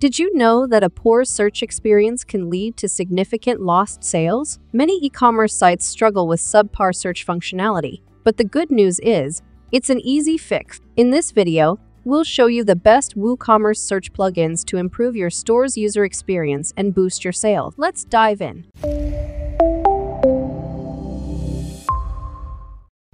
Did you know that a poor search experience can lead to significant lost sales? Many e-commerce sites struggle with subpar search functionality, but the good news is, it's an easy fix. In this video, we'll show you the best WooCommerce search plugins to improve your store's user experience and boost your sales. Let's dive in.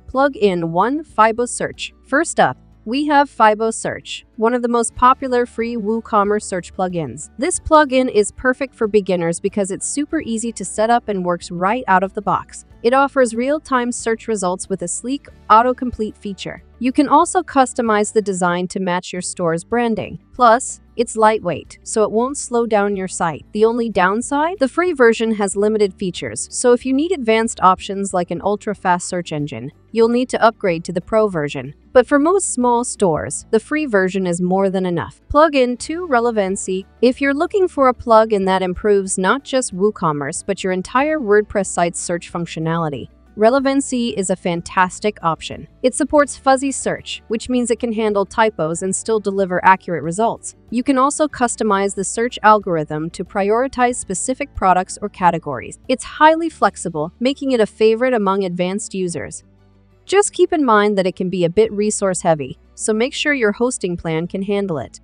Plug in 1 Fibo Search. First up, we have Fibo Search, one of the most popular free WooCommerce search plugins. This plugin is perfect for beginners because it's super easy to set up and works right out of the box. It offers real-time search results with a sleek autocomplete feature. You can also customize the design to match your store's branding. Plus, it's lightweight, so it won't slow down your site. The only downside? The free version has limited features, so if you need advanced options like an ultra-fast search engine, you'll need to upgrade to the Pro version. But for most small stores, the free version is more than enough. Plug in to Relevanssi. If you're looking for a plugin that improves not just WooCommerce, but your entire WordPress site's search functionality, Relevanssi is a fantastic option. It supports fuzzy search, which means it can handle typos and still deliver accurate results. You can also customize the search algorithm to prioritize specific products or categories. It's highly flexible, making it a favorite among advanced users. Just keep in mind that it can be a bit resource heavy, so make sure your hosting plan can handle it.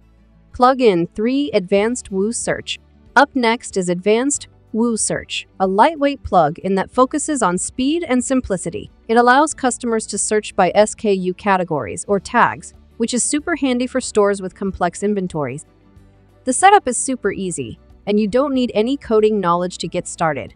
Plug in 3 Advanced Woo Search. Up next is Advanced Woo Search, a lightweight plug-in that focuses on speed and simplicity. It allows customers to search by SKU categories or tags, which is super handy for stores with complex inventories. The setup is super easy, and you don't need any coding knowledge to get started.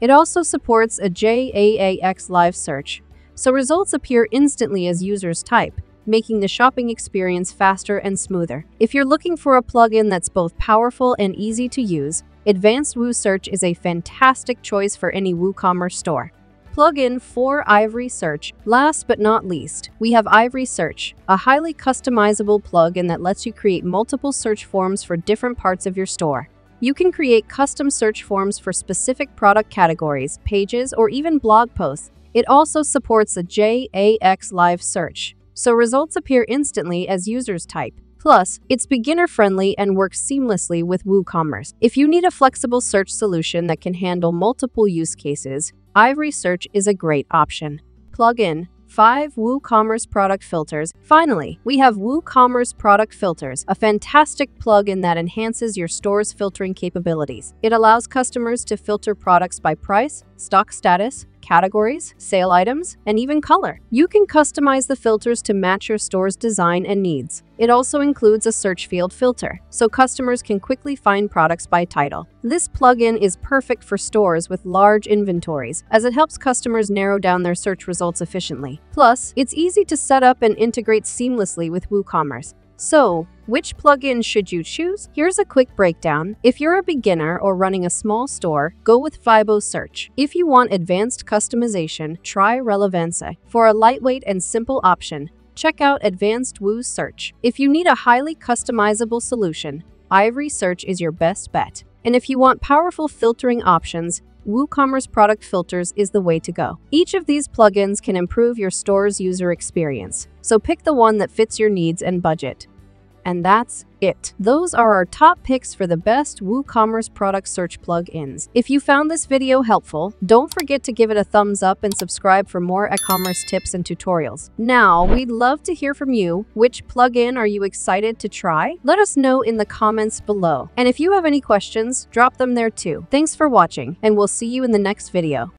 It also supports AJAX live search, so results appear instantly as users type, making the shopping experience faster and smoother. If you're looking for a plugin that's both powerful and easy to use, Advanced Woo Search is a fantastic choice for any WooCommerce store. Plug in for Ivory Search. Last but not least, we have Ivory Search, a highly customizable plugin that lets you create multiple search forms for different parts of your store. You can create custom search forms for specific product categories, pages, or even blog posts. It also supports AJAX live search, so results appear instantly as users type. Plus, it's beginner-friendly and works seamlessly with WooCommerce. If you need a flexible search solution that can handle multiple use cases, Ivory Search is a great option. Plug in 5 WooCommerce product filters. Finally, we have WooCommerce product filters, a fantastic plugin that enhances your store's filtering capabilities. It allows customers to filter products by price, stock status, categories, sale items, and even color. You can customize the filters to match your store's design and needs. It also includes a search field filter, so customers can quickly find products by title. This plugin is perfect for stores with large inventories, as it helps customers narrow down their search results efficiently. Plus, it's easy to set up and integrate seamlessly with WooCommerce. So, which plugin should you choose? Here's a quick breakdown. If you're a beginner or running a small store, go with Fibo Search. If you want advanced customization, try Relevanssi. For a lightweight and simple option, check out Advanced Woo Search. If you need a highly customizable solution, Ivory Search is your best bet. And if you want powerful filtering options, WooCommerce Product Filters is the way to go. Each of these plugins can improve your store's user experience, so pick the one that fits your needs and budget. And that's it. Those are our top picks for the best WooCommerce product search plugins. If you found this video helpful, don't forget to give it a thumbs up and subscribe for more e-commerce tips and tutorials. Now, we'd love to hear from you. Which plugin are you excited to try? Let us know in the comments below. And if you have any questions, drop them there too. Thanks for watching, and we'll see you in the next video.